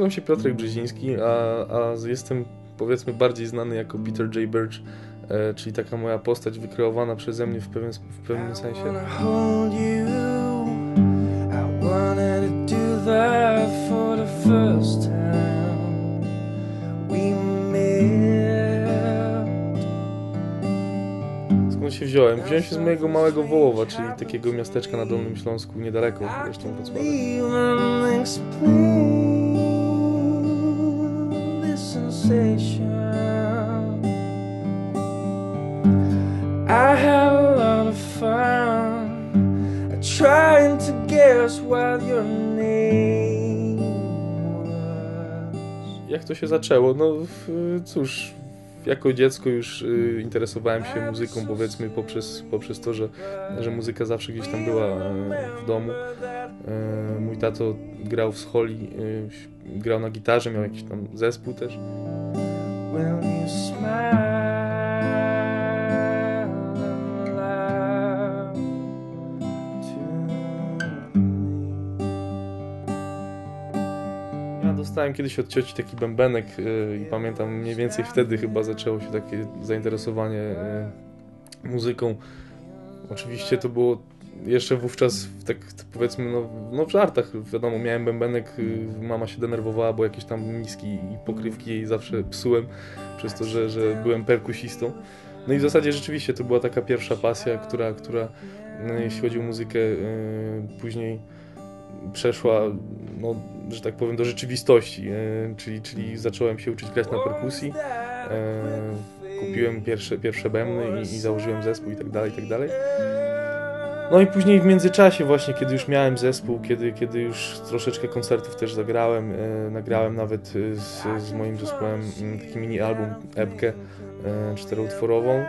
nazywam się Piotrek Brzeziński, a, a jestem powiedzmy bardziej znany jako Peter J. Birch, e, czyli taka moja postać wykreowana przeze mnie w pewnym, w pewnym sensie. Skąd się wziąłem? Wziąłem się z mojego małego Wołowa, czyli takiego miasteczka na Dolnym Śląsku, niedaleko zresztą Wrocławia. I have a lot of fun trying to guess what your name was. Jak to się zaczęło? No cóż, jako dziecko już y, interesowałem się muzyką, powiedzmy, poprzez, poprzez to, że, że muzyka zawsze gdzieś tam była y, w domu. Y, mój tato grał w scholi, y, grał na gitarze, miał jakiś tam zespół też. Smile dostałem kiedyś od cioci taki bębenek y, i pamiętam mniej więcej wtedy chyba zaczęło się takie zainteresowanie muzyką. Oczywiście to było jeszcze wówczas, tak powiedzmy, no, no w żartach, wiadomo, miałem bębenek, y, mama się denerwowała, bo jakieś tam niski i pokrywki jej zawsze psułem, przez to, że, że byłem perkusistą. No i w zasadzie rzeczywiście to była taka pierwsza pasja, która, która jeśli chodzi o muzykę, później przeszła, no, że tak powiem, do rzeczywistości, e, czyli, czyli zacząłem się uczyć grać na perkusji, kupiłem pierwsze, pierwsze bębny i, i założyłem zespół i tak dalej, i tak dalej. No i później w międzyczasie właśnie, kiedy już miałem zespół, kiedy, kiedy już troszeczkę koncertów też zagrałem, e, nagrałem nawet z, z moim zespołem mm, taki mini album, epkę e, czteroutworową.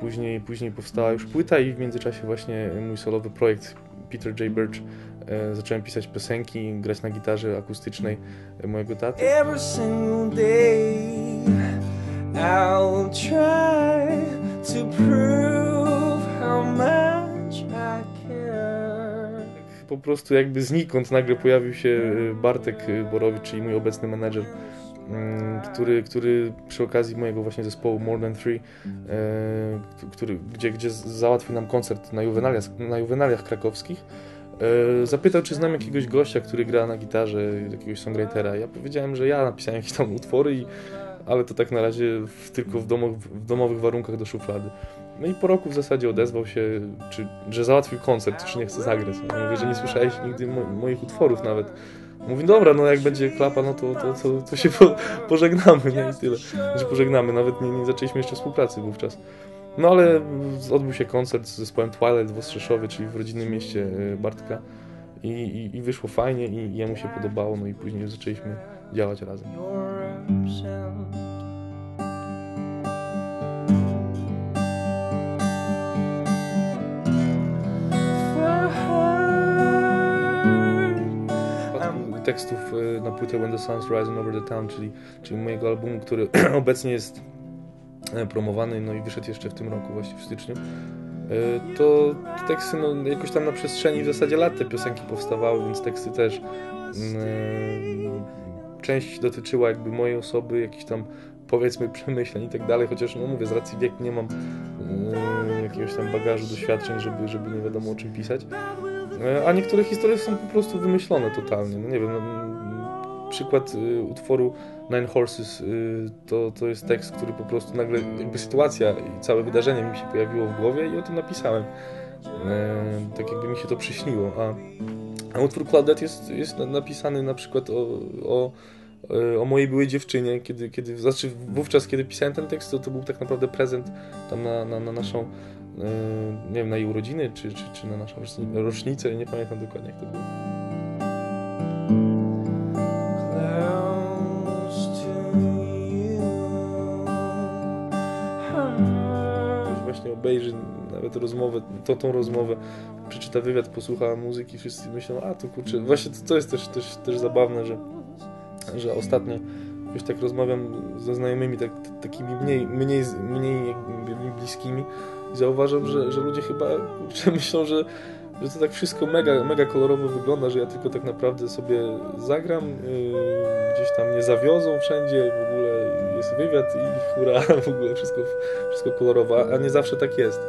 Później, później powstała już płyta i w międzyczasie właśnie mój solowy projekt Peter J. Birch E, zacząłem pisać piosenki, grać na gitarze akustycznej mojego taty. Every single day I'll try to prove how much. Po prostu jakby znikąd nagle pojawił się e, Bartek Borowicz, czyli mój obecny menedżer mm, który, który przy okazji mojego właśnie zespołu More Than Three, e, który, gdzie, gdzie załatwił nam koncert na juwenaliach, na juwenaliach krakowskich, E, zapytał, czy znam jakiegoś gościa, który gra na gitarze, jakiegoś songwritera. Ja powiedziałem, że ja napisałem jakieś tam utwory, i, ale to tak na razie w, tylko w, w domowych warunkach do szuflady. No i po roku w zasadzie odezwał się, czy, że załatwił koncert, czy nie chce zagrać. Ja mówię, że nie słyszałeś nigdy mo moich utworów nawet. Mówi, dobra, no jak będzie klapa, no to, to, to, to się po, pożegnamy, nie? I tyle. Że pożegnamy, nawet nie, nie zaczęliśmy jeszcze współpracy wówczas. No ale odbył się koncert z zespołem Twilight w Ostrzeszowie, czyli w rodzinnym mieście e, Bartka i, i, i wyszło fajnie i jemu się podobało, no i później zaczęliśmy działać razem. tekstów e, na płytę When the Sun's Rising Over the Town, czyli, czyli mojego albumu, który obecnie jest E, promowany, no i wyszedł jeszcze w tym roku, właśnie w styczniu, e, to teksty, no jakoś tam na przestrzeni w zasadzie lat te piosenki powstawały, więc teksty też e, część dotyczyła jakby mojej osoby, jakichś tam powiedzmy przemyśleń i tak dalej, chociaż no mówię, z racji wieku nie mam jakiegoś tam bagażu doświadczeń, żeby, żeby nie wiadomo o czym pisać. A niektóre historie są po prostu wymyślone totalnie. No nie wiem, no, przykład y, utworu Nine Horses y, to, to jest tekst, który po prostu nagle, jakby sytuacja i całe wydarzenie mi się pojawiło w głowie i o tym napisałem. E, tak jakby mi się to przyśniło. A, a utwór Claudette jest, jest napisany na przykład o, o e, o mojej byłej dziewczynie, kiedy, kiedy, znaczy wówczas, kiedy pisałem ten tekst, to, to był tak naprawdę prezent tam na, na, na naszą, e, nie wiem, na jej urodziny, czy, czy, czy na naszą rocznicę, nie pamiętam dokładnie jak to było. Obejrzy nawet rozmowę, to, tą rozmowę, przeczyta wywiad, posłucha muzyki, wszyscy myślą, a to kurczę, właśnie to, to jest też, też, też zabawne, że, że ostatnio już tak rozmawiam ze znajomymi tak, takimi mniej, mniej, mniej bliskimi i zauważam, że, że ludzie chyba kurczę, myślą, że że to tak wszystko mega, mega kolorowo wygląda, że ja tylko tak naprawdę sobie zagram, yy, gdzieś tam mnie zawiozą wszędzie, w ogóle jest wywiad i hura, w ogóle wszystko, wszystko kolorowo, a nie zawsze tak jest.